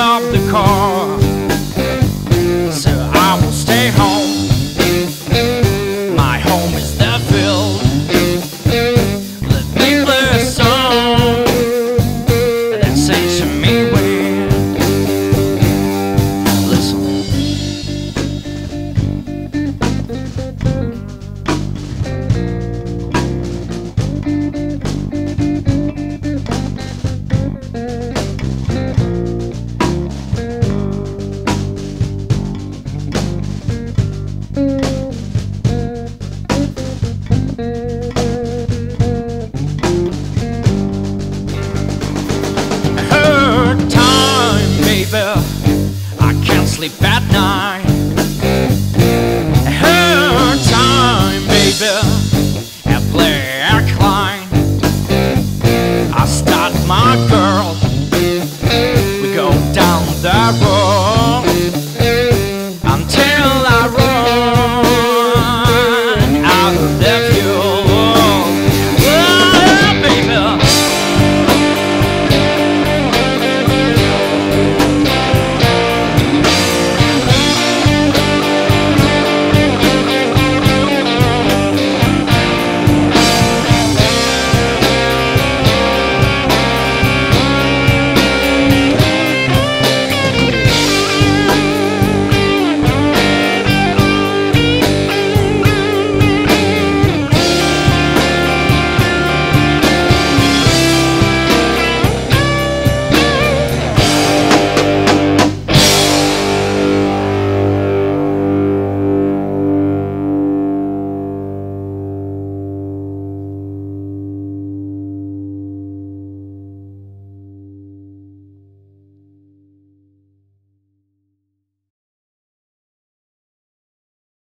Stop. the baby. I can't sleep at night. Her time, baby. At Blair Klein. I start my girl. We go down the road.